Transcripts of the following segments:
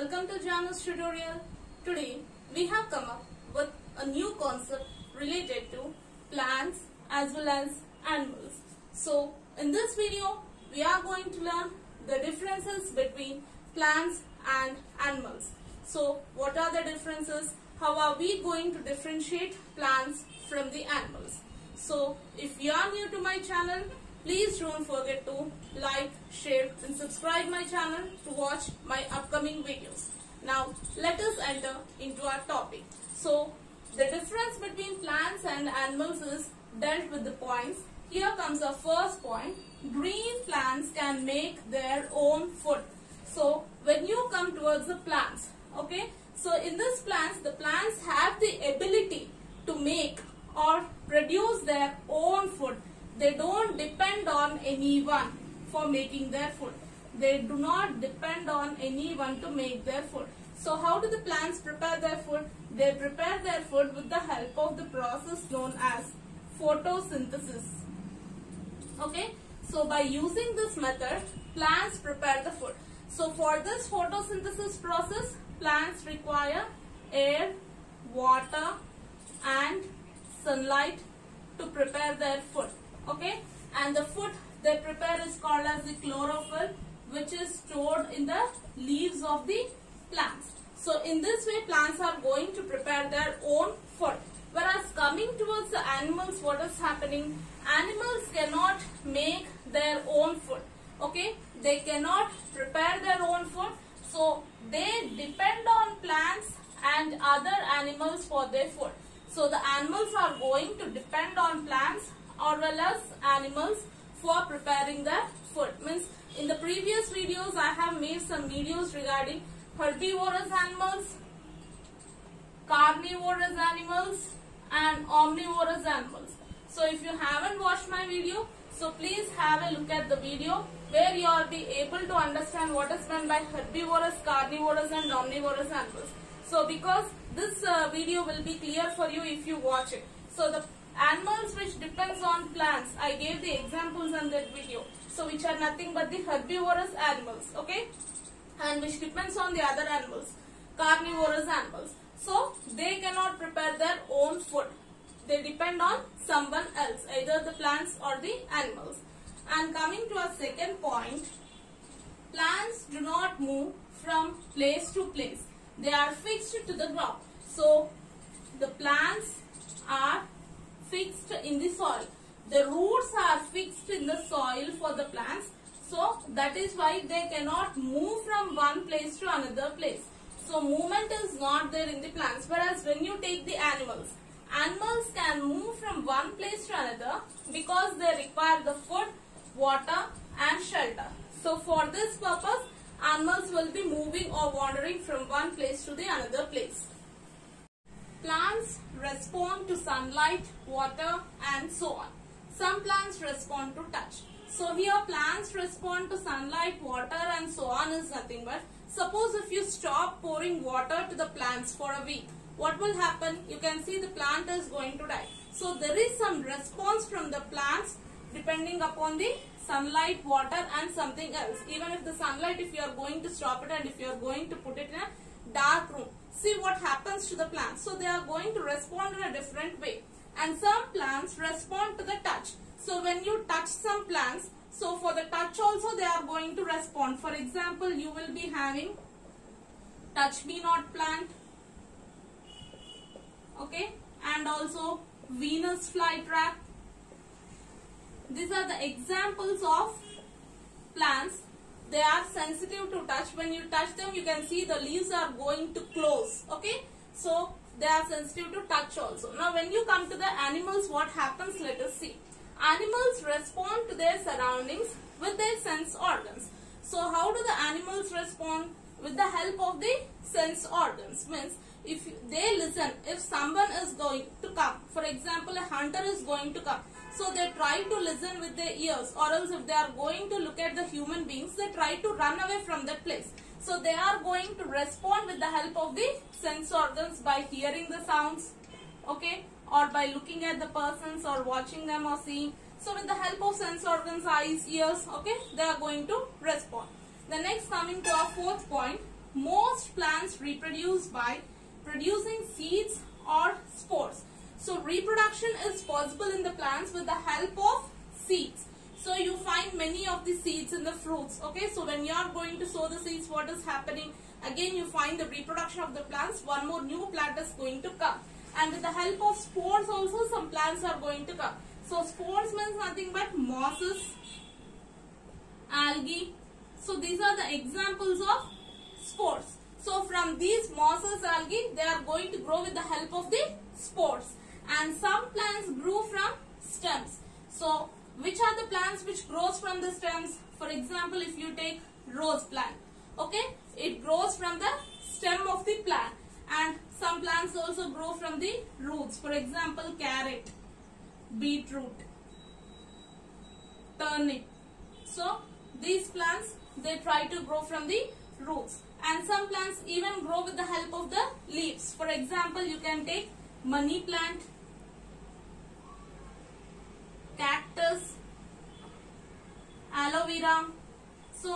welcome to Janu's tutorial. Today we have come up with a new concept related to plants as well as animals. So in this video we are going to learn the differences between plants and animals. So what are the differences? How are we going to differentiate plants from the animals? So if you are new to my channel Please don't forget to like, share and subscribe my channel to watch my upcoming videos. Now let us enter into our topic. So the difference between plants and animals is dealt with the points. Here comes our first point. Green plants can make their own food. So when you come towards the plants, okay. So in this plants, the plants have the ability to make or produce their own food they don't depend on anyone for making their food. They do not depend on anyone to make their food. So how do the plants prepare their food? They prepare their food with the help of the process known as photosynthesis. Okay. So by using this method, plants prepare the food. So for this photosynthesis process, plants require air, water and sunlight to prepare their food okay and the food they prepare is called as the chlorophyll which is stored in the leaves of the plants. So in this way plants are going to prepare their own food. Whereas coming towards the animals what is happening? Animals cannot make their own food okay? They cannot prepare their own food. So they depend on plants and other animals for their food. So the animals are going to depend on plants or well as animals for preparing the food. Means in the previous videos I have made some videos regarding herbivorous animals, carnivorous animals and omnivorous animals. So if you haven't watched my video, so please have a look at the video where you will be able to understand what is meant by herbivorous, carnivorous and omnivorous animals. So because this uh, video will be clear for you if you watch it. So the Animals which depends on plants. I gave the examples in that video. So which are nothing but the herbivorous animals. Okay. And which depends on the other animals. Carnivorous animals. So they cannot prepare their own food. They depend on someone else. Either the plants or the animals. And coming to our second point. Plants do not move from place to place. They are fixed to the ground. So the plants are fixed in the soil. The roots are fixed in the soil for the plants. So that is why they cannot move from one place to another place. So movement is not there in the plants. Whereas when you take the animals, animals can move from one place to another because they require the food, water and shelter. So for this purpose, animals will be moving or wandering from one place to the another place. Plants respond to sunlight, water and so on. Some plants respond to touch. So here plants respond to sunlight, water and so on is nothing but suppose if you stop pouring water to the plants for a week, what will happen? You can see the plant is going to die. So there is some response from the plants depending upon the sunlight, water and something else. Even if the sunlight, if you are going to stop it and if you are going to put it in a dark room. See what happens to the plants. So they are going to respond in a different way. And some plants respond to the touch. So when you touch some plants, so for the touch also they are going to respond. For example, you will be having touch me not plant. Okay. And also Venus flytrap. These are the examples of plants they are sensitive to touch. When you touch them, you can see the leaves are going to close. Okay. So, they are sensitive to touch also. Now, when you come to the animals, what happens? Let us see. Animals respond to their surroundings with their sense organs. So, how do the animals respond? With the help of the sense organs. Means, if they listen, if someone is going to come, for example, a hunter is going to come, so they try to listen with their ears or else if they are going to look at the human beings, they try to run away from that place. So they are going to respond with the help of the sense organs by hearing the sounds, okay, or by looking at the persons or watching them or seeing. So with the help of sense organs, eyes, ears, okay, they are going to respond. The next coming to our fourth point, most plants reproduce by producing seeds or spores. So reproduction is possible in the plants with the help of seeds. So you find many of the seeds in the fruits. Okay, so when you are going to sow the seeds, what is happening? Again, you find the reproduction of the plants. One more new plant is going to come. And with the help of spores also, some plants are going to come. So spores means nothing but mosses, algae. So these are the examples of spores. So from these mosses algae, they are going to grow with the help of the spores. And some plants grow from stems. So which are the plants which grows from the stems? For example, if you take rose plant, okay, it grows from the stem of the plant. And some plants also grow from the roots. For example, carrot, beetroot, turnip. So these plants, they try to grow from the roots. And some plants even grow with the help of the leaves. For example, you can take money plant, cactus, aloe vera. So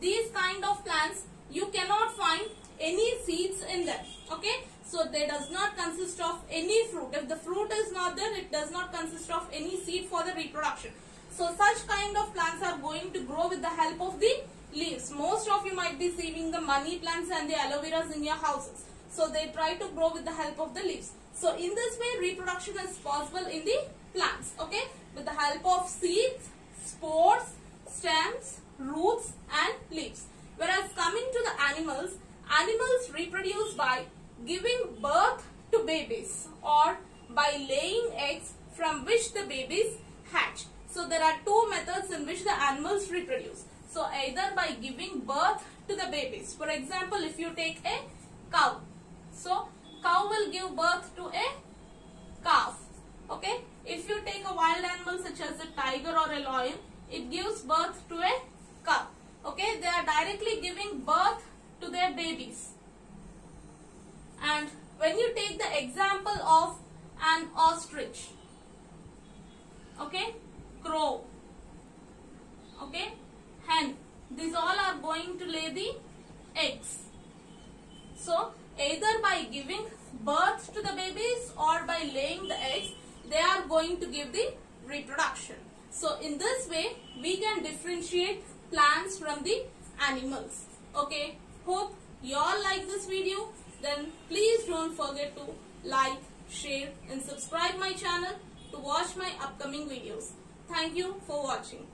these kind of plants you cannot find any seeds in them. Okay. So they does not consist of any fruit. If the fruit is not there, it does not consist of any seed for the reproduction. So such kind of plants are going to grow with the help of the leaves. Most of you might be seeing the money plants and the aloe veras in your houses. So they try to grow with the help of the leaves. So in this way reproduction is possible in the plants. Okay. With the help of seeds, spores, stems, roots and leaves. Whereas coming to the animals, animals reproduce by giving birth to babies or by laying eggs from which the babies hatch. So there are two methods in which the animals reproduce. So either by giving birth to the babies. For example, if you take a cow. So cow will give birth to a calf. Okay. If you take a wild animal such as a tiger or a lion, it gives birth to a cub. Okay. They are directly giving birth to their babies. And when you take the example of an ostrich, okay, crow, okay, hen, these all are going to lay the eggs. So, either by giving birth to the babies or by laying the eggs, they are going to give the reproduction. So, in this way, we can differentiate plants from the animals. Okay, hope you all like this video. Then please don't forget to like, share and subscribe my channel to watch my upcoming videos. Thank you for watching.